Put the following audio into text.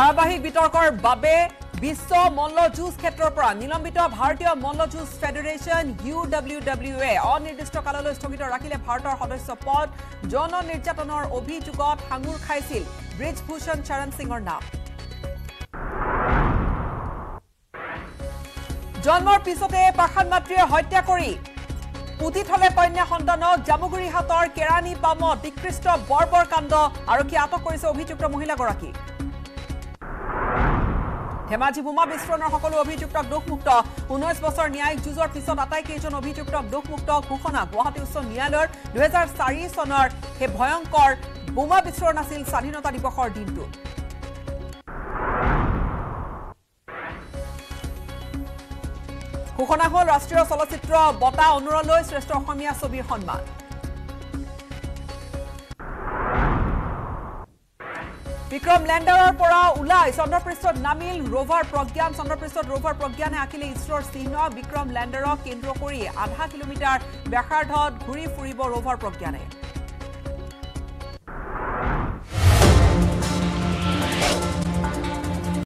ধাৰাবাহিক বিতৰ্কৰ বাবে বিশ্ব মল্ল যুঁজ ক্ষেত্ৰৰ পৰা নিলম্বিত ভাৰতীয় মল্ল যুঁজ ফেডাৰেশ্যন ইউ ডব্লিউ ডব্লিউ এ অনিৰ্দিষ্ট কাললৈ স্থগিত ৰাখিলে ভাৰতৰ সদস্য পদ যৌন নিৰ্যাতনৰ অভিযোগত সাঙুৰ খাইছিল ব্ৰিজভূষণ চৰণ সিঙৰ নাম। জন্মৰ পিছতে পাষাণ মাতৃয়ে হত্যা কৰি পুতি থলে কন্যা সন্তানক জামুগুৰিহাটৰ কেৰাণী পামত নিকৃষ্ট বৰ্বৰ কাণ্ড আৰক্ষীয়ে আটক কৰিছে অভিযুক্ত মহিলাগৰাকীক। ধেমাজি বোমা বিস্ফোৰণৰ সকলো অভিযুক্তক দোষমুক্ত। ঊনৈছ বছৰ ন্যায়িক যুঁজৰ পিছত আটাইকেইজন অভিযুক্তক দোষমুক্ত ঘোষণা। গুৱাহাটী উচ্চ ন্যায়ালয়ৰ দুহেজাৰ চাৰি চনৰ সেই ভয়ংকৰ বোমা বিস্ফোৰণ আছিল স্বাধীনতা দিৱসৰ দিনটোত ঘোষণা হ'ল ৰাষ্ট্ৰীয় চলচ্চিত্ৰ বঁটা অনুৰলৈ শ্ৰেষ্ঠ অসমীয়া ছবিৰ সন্মান। বিক্ৰম লেণ্ডাৰৰ পৰা ওলাই চন্দ্ৰপৃষ্ঠত নামিল ৰোভাৰ প্ৰজ্ঞান। চন্দ্ৰপৃষ্ঠত ৰোভাৰ প্ৰজ্ঞানে আঁকিলে ইছৰোৰ চিহ্ন। বিক্ৰম লেণ্ডাৰক কেন্দ্ৰ কৰি আধা কিলোমিটাৰ ব্যাসাৰ্ধত ঘূৰি ফুৰিব ৰোভাৰ প্ৰজ্ঞানে।